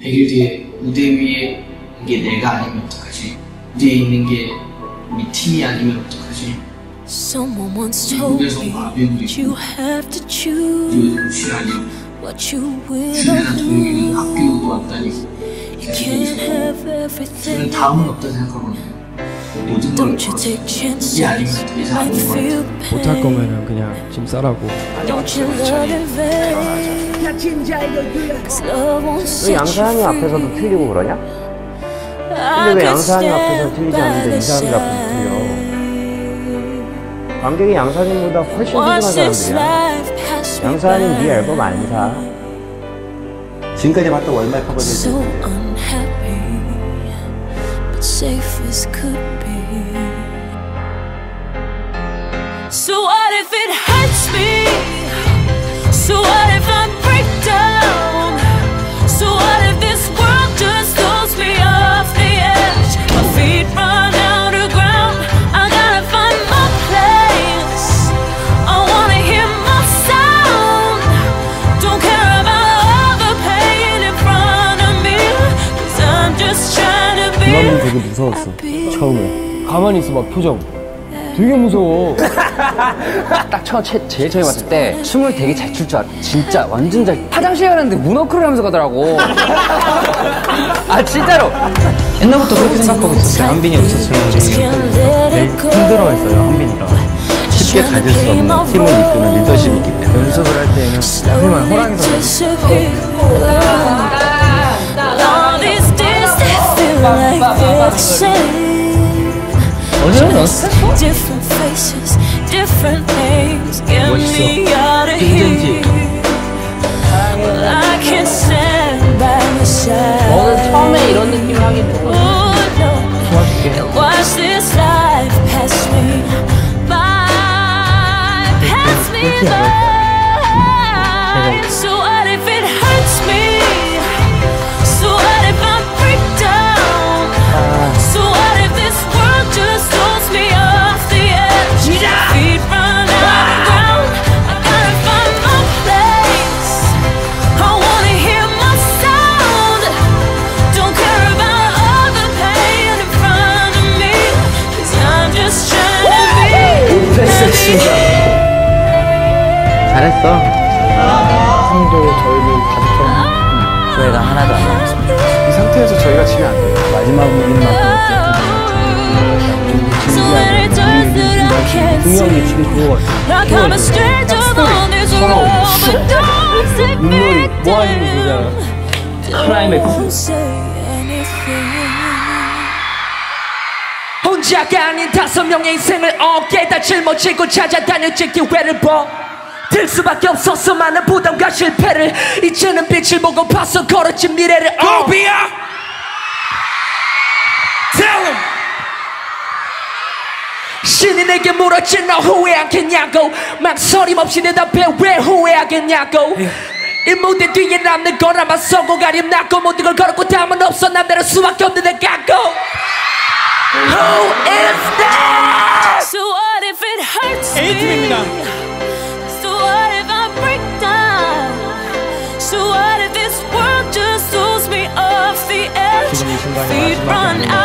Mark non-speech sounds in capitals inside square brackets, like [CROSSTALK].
100일 뒤에 무대 위에 이게 내가 아니면 어떡하지? 무대에 있는 게 우리 팀이 아니면 어떡하지? Have to choose 그리고 취하니 what you will 춘이나 or 동욱이는 lose. 학교도 안 다니고 You can't have 저는 everything. 다음은 없다 생각하거든요 모든 걸 Don't you take 이게 아니면 chances 더 이상 못할. 거면은 그냥 짐 싸라고 왜 you 앞에서도. 틀리고 그러냐? I 근데 왜 양사님 앞에서 stand 틀리지 by 않는데 the 이 사람들 앞에서 side. 관객이 양사님보다 훨씬 훌륭한 사람들이야. 양사님 네. 앨범 안 사. 지금까지 봤던 월말 커버들 So unhappy, but safe as could be. 무서웠어. 처음에 가만히 있어 봐 표정 되게 무서워 [LAUGHS] 딱 처음 제, 제일 처음에 봤을 때 춤을 되게 잘 출 줄 알아. 진짜 완전 잘. 화장실 가는데 문어크를 하면서 가더라고. [LAUGHS] 아 진짜로. 옛날부터 그렇게 생각하고 있었어요 한빈이 없었으면 되게 힘들어했어요 한빈이가 쉽게 가질 수 없는 팀을 이끄는 리더십이 있기 때문에 연습을 할 때는 하지만 호랑이서 All they feel like they're the same. 어제는 연습했어? Different faces, different names. Get me out of 괜찮지? here. Well, I can't stand by your side. 너는 처음에 이런 느낌을 하긴 했거든. Oh no. And watch this life pass me by, pass me by. 잘했어. 형도 저희도 가족처럼 후회가 하나도 안 남았습니다. 이 상태에서 저희가 지면 안 돼요 마지막 So many times that I can't 분명히 road, but don't take me 눈물이 뭐 하는 down. 거잖아 클라이맥스. 혼자가 아닌 다섯 명의 인생을 어깨에다 짊어지고 찾아다녔지 기회를 버 들 수밖에 없었어. 많은 부담과 실패를 이제는 빛을 보고 봤어 걸었지 미래를. Oh 비야! Tell him. 신이 내게 물었지 너 후회하겠냐고. 망설임 없이 대답해 왜 후회하겠냐고? 이 무대 뒤에 남는 거라만 서고 가림 났고 모든 걸 걸었고 다음은 없어. 남대로 수밖에 없는 내 갖고. Who is that? So what if it hurts me? So feet run out.